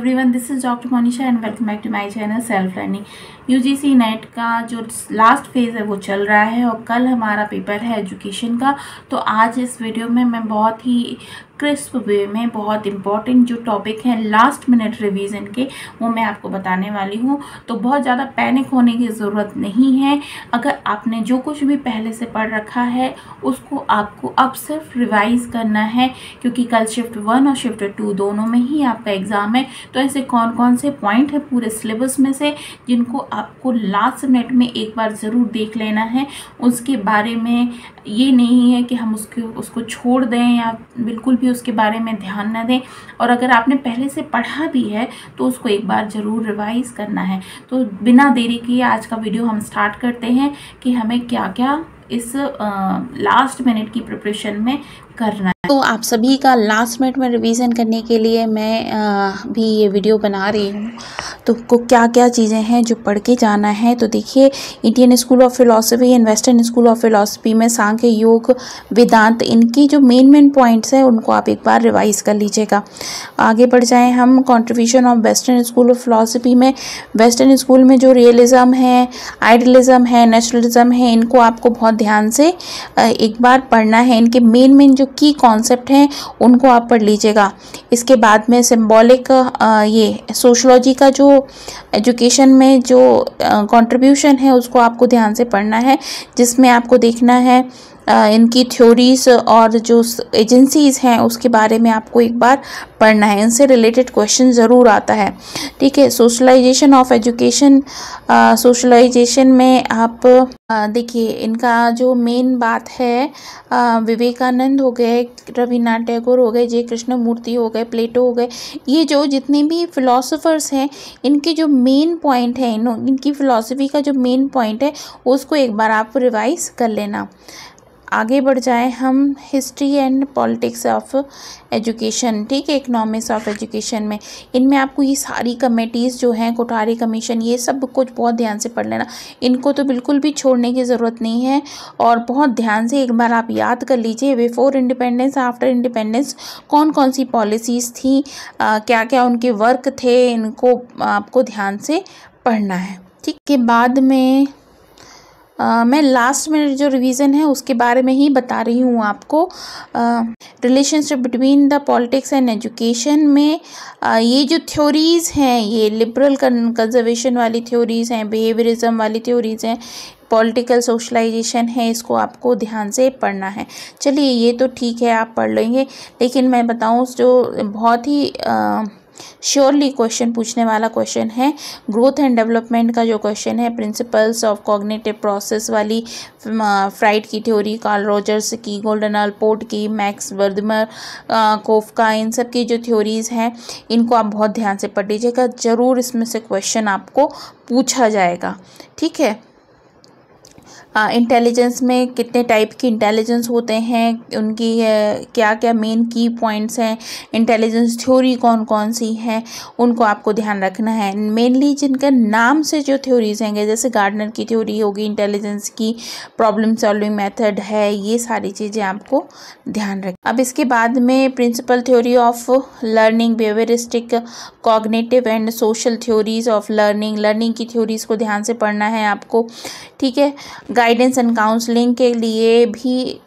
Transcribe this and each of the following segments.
Everyone this is doctor Monisha and welcome back to my channel self learning UGC net का जो last phase है, वो चल रहा है और कल हमारा पेपर है एजुकेशन का। तो आज इस वीडियो में मैं बहुत ही क्रिस्प वे में बहुत इंपॉर्टेंट जो टॉपिक हैं लास्ट मिनट रिवीजन के, वो मैं आपको बताने वाली हूँ। तो बहुत ज़्यादा पैनिक होने की ज़रूरत नहीं है। अगर आपने जो कुछ भी पहले से पढ़ रखा है, उसको आपको अब सिर्फ़ रिवाइज करना है, क्योंकि कल शिफ्ट वन और शिफ्ट टू दोनों में ही आपका एग्ज़ाम है। तो ऐसे कौन कौन से पॉइंट है पूरे सिलेबस में से, जिनको आपको लास्ट मिनट में एक बार ज़रूर देख लेना है। उसके बारे में ये नहीं है कि हम उसके उसको छोड़ दें या बिल्कुल भी उसके बारे में ध्यान ना दें। और अगर आपने पहले से पढ़ा भी है तो उसको एक बार ज़रूर रिवाइज़ करना है। तो बिना देरी किए आज का वीडियो हम स्टार्ट करते हैं कि हमें क्या क्या इस आ, लास्ट मिनट की प्रिपरेशन में करना है। तो आप सभी का लास्ट मिनट में रिवीजन करने के लिए मैं भी ये वीडियो बना रही हूँ। तो को क्या क्या चीज़ें हैं जो पढ़ के जाना है? तो देखिए Indian school of philosophy and western school of philosophy में सांख्य योग वेदांत, इनकी जो मेन मेन पॉइंट्स हैं, उनको आप एक बार रिवाइज कर लीजिएगा। आगे बढ़ जाएँ हम contribution of western school of philosophy में। वेस्टर्न स्कूल में जो रियलिज़म है आइडलिज़म है नेचुरलिज़म है, इनको आपको बहुत ध्यान से एक बार पढ़ना है। इनके मेन मेन जो की कॉन्सेप्ट हैं, उनको आप पढ़ लीजिएगा। इसके बाद में सिम्बॉलिक ये सोशलॉजी का जो एजुकेशन में जो कॉन्ट्रीब्यूशन है, उसको आपको ध्यान से पढ़ना है, जिसमें आपको देखना है इनकी थ्योरीज और जो एजेंसीज हैं, उसके बारे में आपको एक बार पढ़ना है। इनसे रिलेटेड क्वेश्चन ज़रूर आता है। ठीक है सोशलाइजेशन ऑफ़ एजुकेशन सोशलाइजेशन में आप देखिए, इनका जो मेन बात है विवेकानंद हो गए, रविनाथ टैगोर हो गए जय कृष्ण मूर्ति हो गए, प्लेटो हो गए, ये जो जितने भी फिलोसोफर्स हैं, इनके जो मेन पॉइंट है इन इनकी फ़िलासफ़ी का जो मेन पॉइंट है, उसको एक बार आप रिवाइज कर लेना। आगे बढ़ जाए हम history and politics of education ठीक है? इकनॉमिक्स ऑफ़ एजुकेशन में। इनमें आपको ये सारी कमेटीज़ जो हैं कोठारी कमीशन ये सब कुछ बहुत ध्यान से पढ़ लेना। इनको तो बिल्कुल भी छोड़ने की ज़रूरत नहीं है और बहुत ध्यान से एक बार आप याद कर लीजिए बिफोर इंडिपेंडेंस आफ्टर इंडिपेंडेंस कौन कौन सी पॉलिसीज़ थी आ, क्या क्या उनके वर्क थे इनको आपको ध्यान से पढ़ना है ठीक? के बाद में आ, मैं लास्ट में जो रिवीजन है उसके बारे में ही बता रही हूँ आपको। Relationship between the politics and education में आ, ये जो थ्योरीज़ हैं ये लिबरल कंजर्वेशन वाली थ्योरीज़ हैं बिहेवियरिज्म वाली थ्योरीज़ हैं पॉलिटिकल सोशलाइजेशन है इसको आपको ध्यान से पढ़ना है। चलिए ये तो ठीक है आप पढ़ लेंगे। लेकिन मैं बताऊँ जो बहुत ही आ, श्योरली क्वेश्चन पूछने वाला क्वेश्चन है। ग्रोथ एंड डेवलपमेंट का जो क्वेश्चन है प्रिंसिपल्स ऑफ़ कॉग्नेटिव प्रोसेस वाली फ्राइड की थ्योरी कार्ल रोजर्स की गोल्डन अल्पोर्ट की मैक्स वर्दमर कोफका इन सब की जो थ्योरीज़ हैं, इनको आप बहुत ध्यान से पढ़ लीजिएगा। ज़रूर इसमें से क्वेश्चन आपको पूछा जाएगा। ठीक है? इंटेलिजेंस में कितने टाइप की इंटेलिजेंस होते हैं, उनकी क्या क्या मेन की पॉइंट्स हैं इंटेलिजेंस थ्योरी कौन कौन सी है, उनको आपको ध्यान रखना है। मेनली जिनका नाम से जो थ्योरीज हैं जैसे गार्डनर की थ्योरी होगी इंटेलिजेंस की प्रॉब्लम सॉल्विंग मेथड है, ये सारी चीज़ें आपको ध्यान रख, अब इसके बाद में principle theory of learning behavioristic cognitive and social theories of learning learning की थ्योरीज को ध्यान से पढ़ना है आपको, ठीक है? गाइडेंस एंड काउंसलिंग के लिए भी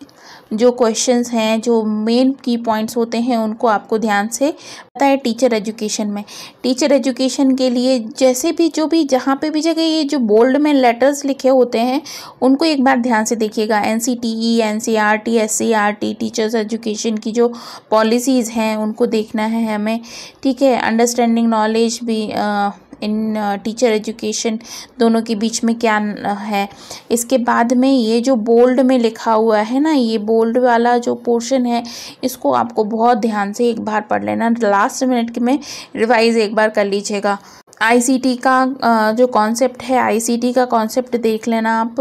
जो क्वेश्चंस हैं जो मेन की पॉइंट्स होते हैं उनको आपको ध्यान से पता है टीचर एजुकेशन में। टीचर एजुकेशन के लिए जैसे भी जो भी जहाँ पे भी जगह ये जो बोल्ड में लेटर्स लिखे होते हैं उनको एक बार ध्यान से देखिएगा। N C T E N C R T S C R T teachers education की जो पॉलिसीज़ हैं उनको देखना है हमें। ठीक है अंडरस्टैंडिंग नॉलेज भी आ, इन टीचर एजुकेशन दोनों के बीच में क्या है। इसके बाद में ये जो बोल्ड में लिखा हुआ है ना, ये बोल्ड वाला जो पोर्शन है, इसको आपको बहुत ध्यान से एक बार पढ़ लेना। लास्ट मिनट में रिवाइज एक बार कर लीजिएगा। आईसीटी का जो कॉन्सेप्ट है आईसीटी का कॉन्सेप्ट देख लेना आप।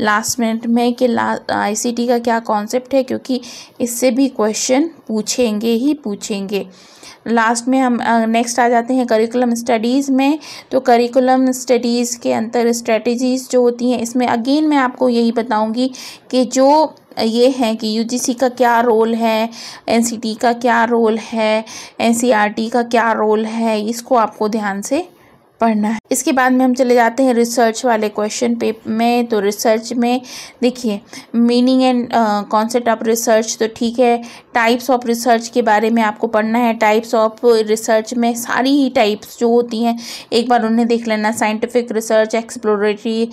लास्ट मिनट में कि आईसीटी का क्या कॉन्सेप्ट है, क्योंकि इससे भी क्वेश्चन पूछेंगे ही पूछेंगे। लास्ट में हम नेक्स्ट आ जाते हैं करिकुलम स्टडीज़ में। तो करिकुलम स्टडीज़ के अंतर स्ट्रेटजीज़ जो होती हैं, इसमें अगेन मैं आपको यही बताऊँगी कि जो ये हैं कि यूजीसी का क्या रोल है एनसीटी का क्या रोल है एनसीईआरटी का क्या रोल है, इसको आपको ध्यान से पढ़ना है। इसके बाद में हम चले जाते हैं रिसर्च वाले क्वेश्चन पे। में तो रिसर्च में, देखिए meaning and concept of research तो ठीक है। टाइप्स ऑफ़ रिसर्च के बारे में आपको पढ़ना है। टाइप्स ऑफ़ रिसर्च में सारी ही टाइप्स जो होती हैं, एक बार उन्हें देख लेना। Scientific research exploratory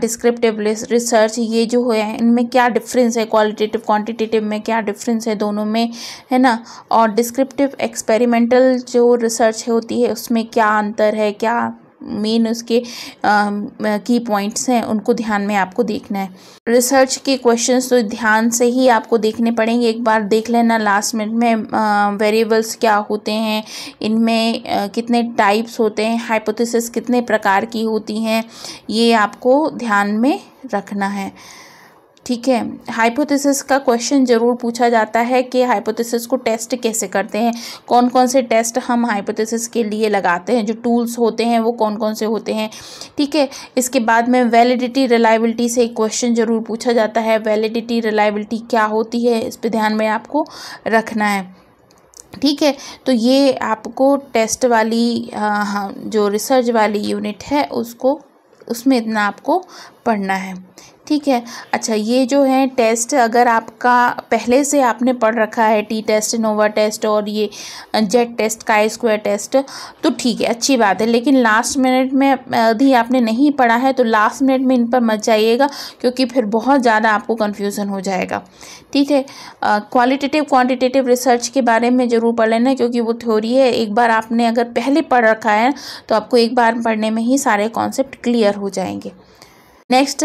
descriptive research ये जो है, इनमें क्या डिफरेंस है? क्वालिटेटिव क्वान्टिटेटिव में क्या डिफरेंस है दोनों में? है ना? और डिस्क्रिप्टिव एक्सपेरिमेंटल जो रिसर्च होती है, उसमें क्या अंतर है? क्या मेन उसके की पॉइंट्स हैं, उनको ध्यान में आपको देखना है। रिसर्च के क्वेश्चंस तो ध्यान से ही आपको देखने पड़ेंगे। एक बार देख लेना लास्ट मिनट में वेरिएबल्स क्या होते हैं, इनमें कितने टाइप्स होते हैं हाइपोथेसिस कितने प्रकार की होती हैं, ये आपको ध्यान में रखना है। ठीक है हाइपोथेसिस का क्वेश्चन ज़रूर पूछा जाता है कि हाइपोथेसिस को टेस्ट कैसे करते हैं? कौन कौन से टेस्ट हम हाइपोथेसिस के लिए लगाते हैं? जो टूल्स होते हैं, वो कौन कौन से होते हैं? ठीक है, इसके बाद में वैलिडिटी रिलायबिलिटी से एक क्वेश्चन ज़रूर पूछा जाता है। वैलिडिटी रिलायबिलिटी क्या होती है? इस पर ध्यान में आपको रखना है। ठीक है तो ये आपको टेस्ट वाली हाँ जो रिसर्च वाली यूनिट है, उसको, उसमें इतना आपको पढ़ना है। ठीक है। अच्छा ये जो है टेस्ट अगर आपका पहले से आपने पढ़ रखा है टी टेस्ट नोवा टेस्ट और ये जेट टेस्ट का स्क्वायर टेस्ट तो ठीक है, अच्छी बात है। लेकिन लास्ट मिनट में यदि आपने नहीं पढ़ा है तो लास्ट मिनट में इन पर मत जाइएगा, क्योंकि फिर बहुत ज़्यादा आपको कन्फ्यूज़न हो जाएगा। ठीक है क्वालिटेटिव क्वान्टिटेटिव रिसर्च के बारे में ज़रूर पढ़ लेना, क्योंकि वो थ्योरी है। एक बार आपने अगर पहले पढ़ रखा है तो आपको एक बार पढ़ने में ही सारे कॉन्सेप्ट क्लियर हो जाएँगे। नेक्स्ट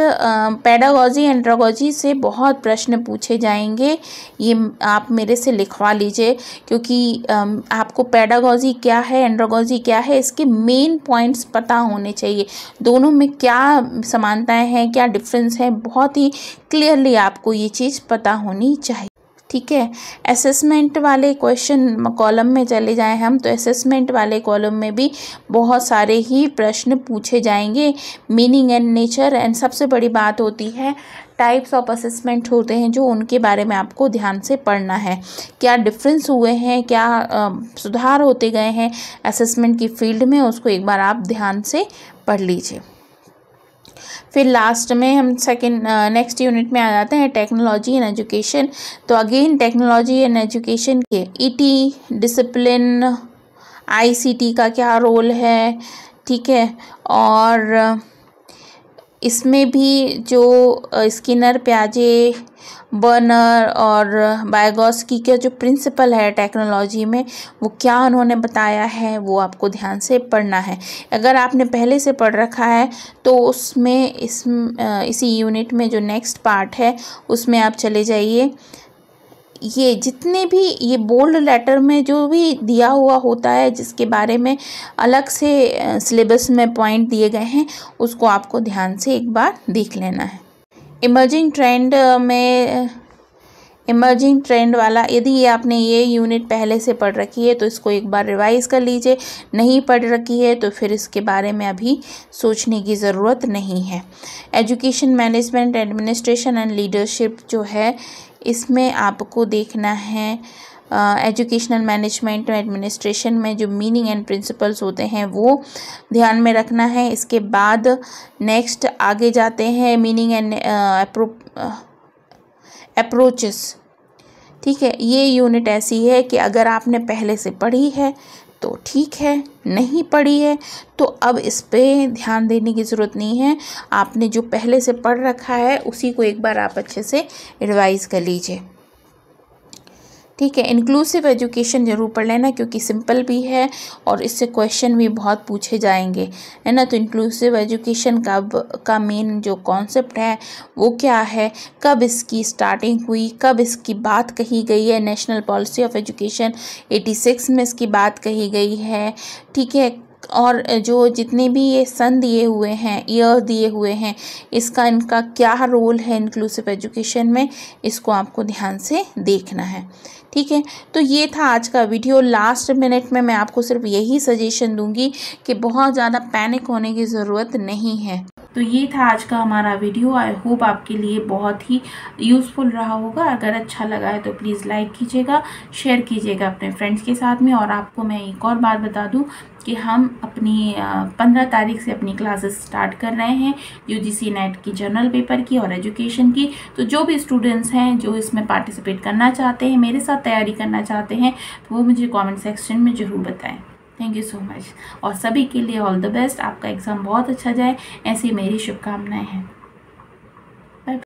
पैडागॉजी एंड्रागोजी से बहुत प्रश्न पूछे जाएँगे। ये आप मेरे से लिखवा लीजिए क्योंकि um, आपको पैडागॉजी क्या है एंड्रागोजी क्या है इसके मेन पॉइंट्स पता होने चाहिए। दोनों में क्या समानताएँ हैं क्या डिफरेंस है बहुत ही क्लियरली आपको ये चीज़ पता होनी चाहिए। ठीक है? असेसमेंट वाले क्वेश्चन कॉलम में चले जाएँ हम तो असेसमेंट वाले कॉलम में भी बहुत सारे ही प्रश्न पूछे जाएँगे। मीनिंग एंड नेचर एंड सबसे बड़ी बात होती है टाइप्स ऑफ़ असेसमेंट होते हैं जो उनके बारे में आपको ध्यान से पढ़ना है। क्या डिफरेंस हुए हैं क्या आ, सुधार होते गए हैं असेसमेंट की फ़ील्ड में उसको एक बार आप ध्यान से पढ़ लीजिए। फिर लास्ट में हम सेकेंड नेक्स्ट यूनिट में आ जाते हैं टेक्नोलॉजी एंड एजुकेशन तो अगेन टेक्नोलॉजी एंड एजुकेशन के ईटी डिसिप्लिन आईसीटी का क्या रोल है? ठीक है? और इसमें भी जो स्किनर, प्याजे, बर्नर और बायोगॉस की जो प्रिंसिपल है टेक्नोलॉजी में, वो क्या उन्होंने बताया है, वो आपको ध्यान से पढ़ना है। अगर आपने पहले से पढ़ रखा है तो उसमें इस इसी यूनिट में जो नेक्स्ट पार्ट है, उसमें आप चले जाइए। ये जितने भी ये बोल्ड लेटर में जो भी दिया हुआ होता है, जिसके बारे में अलग से सिलेबस में पॉइंट दिए गए हैं, उसको आपको ध्यान से एक बार देख लेना है। इमर्जिंग ट्रेंड में इमर्जिंग ट्रेंड वाला, यदि ये आपने ये यूनिट पहले से पढ़ रखी है तो इसको एक बार रिवाइज़ कर लीजिए। नहीं पढ़ रखी है तो फिर इसके बारे में अभी सोचने की ज़रूरत नहीं है। Education management administration and leadership जो है इसमें आपको देखना है एजुकेशनल मैनेजमेंट एडमिनिस्ट्रेशन में जो मीनिंग एंड प्रिंसिपल्स होते हैं वो ध्यान में रखना है। इसके बाद नेक्स्ट आगे जाते हैं मीनिंग एंड अप्रोचेस ठीक है, ये यूनिट ऐसी है कि अगर आपने पहले से पढ़ी है तो ठीक है, नहीं पढ़ी है तो अब इस पर ध्यान देने की ज़रूरत नहीं है। आपने जो पहले से पढ़ रखा है, उसी को एक बार आप अच्छे से रिवाइज़ कर लीजिए। ठीक है इंक्लूसिव एजुकेशन ज़रूर पढ़ लेना क्योंकि सिंपल भी है और इससे क्वेश्चन भी बहुत पूछे जाएँगे, है ना? तो इंक्लूसिव एजुकेशन का का मेन जो कॉन्सेप्ट है, वो क्या है? कब इसकी स्टार्टिंग हुई? कब इसकी बात कही गई है? नेशनल पॉलिसी ऑफ़ एजुकेशन 86 में इसकी बात कही गई है, ठीक है? और जो जितने भी ये सन दिए हुए हैं ईयर दिए हुए हैं, इसका इनका क्या रोल है इंक्लूसिव एजुकेशन में, इसको आपको ध्यान से देखना है। ठीक है? तो ये था आज का वीडियो लास्ट मिनट में मैं आपको सिर्फ़ यही सजेशन दूँगी कि बहुत ज़्यादा पैनिक होने की ज़रूरत नहीं है। तो ये था आज का हमारा वीडियो आई होप आपके लिए बहुत ही यूज़फुल रहा होगा। अगर अच्छा लगा है तो प्लीज़ लाइक कीजिएगा शेयर कीजिएगा अपने फ्रेंड्स के साथ में। और आपको मैं एक और बात बता दूँ कि हम अपनी पंद्रह तारीख से अपनी क्लासेस स्टार्ट कर रहे हैं यू जी सी नेट की जर्नल पेपर की और एजुकेशन की। तो जो भी स्टूडेंट्स हैं, जो इसमें पार्टिसिपेट करना चाहते हैं, मेरे साथ तैयारी करना चाहते हैं तो वो मुझे कमेंट सेक्शन में ज़रूर बताएँ। थैंक यू सो मच और सभी के लिए ऑल द बेस्ट आपका एग्ज़ाम बहुत अच्छा जाए. ऐसी मेरी शुभकामनाएँ हैं।